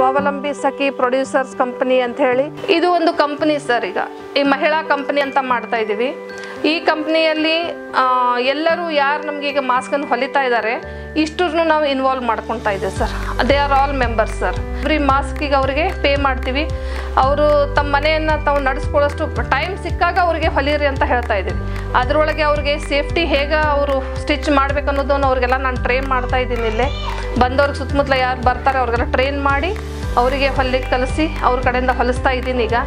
ಸ್ವಾವಲಂಬಿ ಸಖಿ producers company ಅಂತ ಹೇಳಿ. ಇದು ಒಂದು ಕಂಪನಿ ಸರ್ ಈಗ. ಈ ಮಹಿಳಾ ಕಂಪನಿ ಅಂತ ಮಾಡ್ತಾ ಇದ್ದೀವಿ ಈ ಕಂಪ್ನಿಯಲ್ಲಿ ಎಲ್ಲರೂ ಯಾರು ನಮಗೆ ಈಗ ಮಾಸ್ಕನ್ನು ಹೊಲಿತಾ ಇದ್ದಾರೆ ಇಷ್ಟನ್ನು ನಾವು ಇನ್ವಾಲ್ವ್ ಮಾಡ್ಕೊತಾ ಇದ್ದೀವಿ sir. They are all members sir free ಮಾಸ್ಕಿಗೆ ಅವರಿಗೆ ಪೇ ಮಾಡ್ತೀವಿ. ಅವರು ತಮ್ಮ ಮನೆಯನ್ನು ತಾವು ನಡೆಸ್ಕೊಳ್ಳೋಷ್ಟು ಟೈಮ್ ಸಿಕ್ಕಾಗ ಅವರಿಗೆ ಹೊಲಿರಿ ಅಂತ ಹೇಳ್ತಾ ಇದ್ದೀವಿ. ಅದರೊಳಗೆ ಅವ್ರಿಗೆ ಸೇಫ್ಟಿ ಹೇಗೆ ಅವರು ಸ್ಟಿಚ್ ಮಾಡಬೇಕು ಅನ್ನೋದನ್ನು ಅವ್ರಿಗೆಲ್ಲ ನಾನು ಟ್ರೈನ್ ಮಾಡ್ತಾ ಇದ್ದೀನಿ ಇಲ್ಲೇ. ಬಂದವ್ರಿಗೆ ಸುತ್ತಮುತ್ತಲ ಯಾರು ಬರ್ತಾರೆ ಅವ್ರಿಗೆಲ್ಲ ಟ್ರೈನ್ ಮಾಡಿ, ಅವರಿಗೆ ಹೊಲಿಗೆ ಕಲಿಸಿ ಅವ್ರ ಕಡೆಯಿಂದ ಹೊಲಿಸ್ತಾ ಇದ್ದೀನಿ ಈಗ.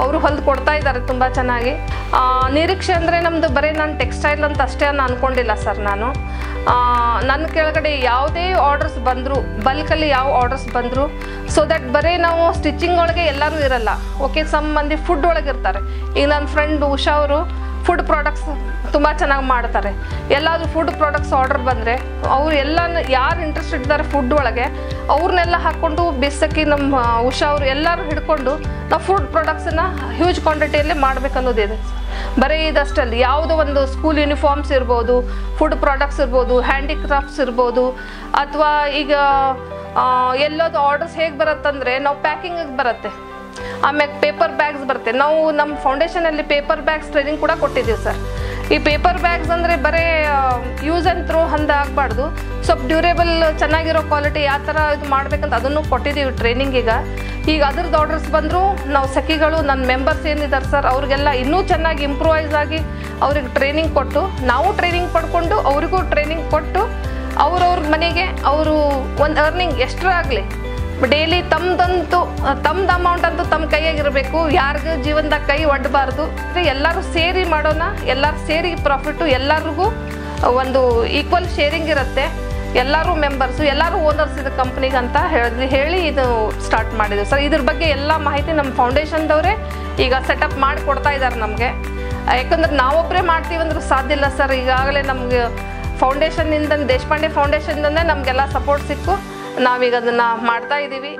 ಅವರು ಹೊಲ್ದು ಕೊಡ್ತಾ ಇದ್ದಾರೆ ತುಂಬ ಚೆನ್ನಾಗಿ. ನಿರೀಕ್ಷೆ ಅಂದರೆ ನಮ್ಮದು ಬರೀ ನಾನು ಟೆಕ್ಸ್ಟೈಲ್ ಅಂತ ಅಷ್ಟೇ ನಾನು ಅಂದ್ಕೊಂಡಿಲ್ಲ ಸರ್ ನಾನು. ನನ್ನ ಕೆಳಗಡೆ ಯಾವುದೇ ಆರ್ಡರ್ಸ್ ಬಂದರೂ ಬಲ್ಕಲ್ಲಿ ಯಾವ ಆರ್ಡರ್ಸ್ ಬಂದರೂ ಸೊ ದಟ್ ಬರೀ ನಾವು ಸ್ಟಿಚಿಂಗ್ ಒಳಗೆ ಎಲ್ಲರೂ ಇರಲ್ಲ. ಓಕೆ ಸಮ್ ಮಂದಿ ಫುಡ್ ಒಳಗೆ ಇರ್ತಾರೆ ಈಗ ನನ್ನ ಫ್ರೆಂಡ್ ಉಷಾ ಅವರು ಫುಡ್ ಪ್ರಾಡಕ್ಟ್ಸ್ ತುಂಬ ಚೆನ್ನಾಗಿ ಮಾಡ್ತಾರೆ. ಎಲ್ಲಾದರೂ ಫುಡ್ ಪ್ರಾಡಕ್ಟ್ಸ್ ಆರ್ಡರ್ ಬಂದರೆ, ಅವ್ರು ಎಲ್ಲ ಯಾರು ಇಂಟ್ರೆಸ್ಟ್ ಇದ್ದಾರೆ ಫುಡ್ ಒಳಗೆ ಅವ್ರನ್ನೆಲ್ಲ ಹಾಕ್ಕೊಂಡು ಬೇಸಕ್ಕಿ ನಮ್ಮ ಉಷಾ ಅವರು ಎಲ್ಲರೂ ಹಿಡ್ಕೊಂಡು ನಾವು ಫುಡ್ ಪ್ರಾಡಕ್ಟ್ಸನ್ನು ಹ್ಯೂಜ್ ಕ್ವಾಂಟಿಟಿಯಲ್ಲಿ ಮಾಡಬೇಕನ್ನೋದಿದೆ ಬರೀ ಇದಷ್ಟಲ್ಲಿ, ಯಾವುದೋ ಒಂದು ಸ್ಕೂಲ್ ಯೂನಿಫಾರ್ಮ್ಸ್ ಇರ್ಬೋದು ಫುಡ್ ಪ್ರಾಡಕ್ಟ್ಸ್ ಇರ್ಬೋದು ಹ್ಯಾಂಡಿಕ್ರಾಫ್ಟ್ಸ್ ಇರ್ಬೋದು, ಅಥವಾ ಈಗ ಎಲ್ಲೋದು ಆರ್ಡರ್ಸ್ ಹೇಗೆ ಬರುತ್ತಂದರೆ, ನಾವು ಪ್ಯಾಕಿಂಗಿಗೆ ಬರುತ್ತೆ. ಆಮೇಲೆ ಪೇಪರ್ ಬ್ಯಾಗ್ಸ್ ಬರುತ್ತೆ. ನಾವು ನಮ್ಮ ಫೌಂಡೇಶನಲ್ಲಿ ಪೇಪರ್ ಬ್ಯಾಗ್ಸ್ ಟ್ರೈನಿಂಗ್ ಕೂಡ ಕೊಟ್ಟಿದ್ದೀವಿ ಸರ್ ಈ ಪೇಪರ್ ಬ್ಯಾಗ್ಸ್ ಅಂದರೆ ಬರೀ ಯೂಸ್ ಆ್ಯಂಡ್ ಥ್ರೋ ಹಂದ ಆಗಬಾರ್ದು. ಸ್ವಲ್ಪ ಡ್ಯೂರೇಬಲ್ ಚೆನ್ನಾಗಿರೋ ಕ್ವಾಲಿಟಿ ಯಾವ ಥರ ಇದು ಮಾಡ್ಬೇಕಂತ ಅದನ್ನು ಕೊಟ್ಟಿದ್ದೀವಿ ಟ್ರೈನಿಂಗ್ ಈಗ. ಈಗ ಅದ್ರದ್ದು ಆರ್ಡರ್ಸ್ ಬಂದರೂ ನಾವು ಸಖಿಗಳು ನನ್ನ ಮೆಂಬರ್ಸ್ ಏನಿದ್ದಾರೆ ಸರ್ ಅವ್ರಿಗೆಲ್ಲ ಇನ್ನೂ ಚೆನ್ನಾಗಿ ಇಂಪ್ರೂವೈಸ್ ಆಗಿ ಅವ್ರಿಗೆ ಟ್ರೈನಿಂಗ್ ಕೊಟ್ಟು, ನಾವು ಟ್ರೈನಿಂಗ್ ಪಡ್ಕೊಂಡು ಅವರಿಗೂ ಟ್ರೈನಿಂಗ್ ಕೊಟ್ಟು, ಅವ್ರವ್ರ ಮನೆಗೆ ಅವರು ಒಂದು ಅರ್ನಿಂಗ್ ಎಷ್ಟರ ಆಗಲಿ. ಡೈಲಿ ತಮ್ದಂತೂ, ತಮ್ದು ಅಮೌಂಟ್ ಅಂತೂ ತಮ್ಮ ಕೈಯಾಗಿರಬೇಕು. ಯಾರಿಗೂ ಜೀವನದಾಗ ಕೈ ಒಡ್ಡಬಾರ್ದು ಎಲ್ಲರೂ ಸೇರಿ ಮಾಡೋಣ, ಎಲ್ಲರೂ ಸೇರಿ ಪ್ರಾಫಿಟ್ಟು ಎಲ್ಲರಿಗೂ ಒಂದು ಈಕ್ವಲ್ ಶೇರಿಂಗ್ ಇರುತ್ತೆ. ಎಲ್ಲರೂ ಮೆಂಬರ್ಸು ಎಲ್ಲರೂ ಓನರ್ಸ್ ಇದು ಕಂಪ್ನಿಗೆ ಅಂತ ಹೇಳಿ ಹೇಳಿ ಇದು ಸ್ಟಾರ್ಟ್ ಮಾಡಿದ್ವಿ. ಸರ್ ಇದ್ರ ಬಗ್ಗೆ ಎಲ್ಲ ಮಾಹಿತಿ ನಮ್ಮ ಫೌಂಡೇಶನ್ದವರೇ ಈಗ ಸೆಟಪ್ ಮಾಡಿ ಕೊಡ್ತಾ ಇದ್ದಾರೆ ನಮಗೆ. ಯಾಕಂದ್ರೆ ನಾವೊಬ್ಬರೇ ಮಾಡ್ತೀವಿ ಅಂದ್ರೆ ಸಾಧ್ಯ ಇಲ್ಲ ಸರ್. ಈಗಾಗಲೇ ನಮಗೆ ಫೌಂಡೇಶನ್ನಿಂದ ದೇಶಪಾಂಡೆ ಫೌಂಡೇಶನ್ದಿಂದನೇ ನಮಗೆಲ್ಲ ಸಪೋರ್ಟ್ ಸಿಕ್ಕು. ನಾವೀಗ ಅದನ್ನ ಮಾಡ್ತಾ ಇದ್ದೀವಿ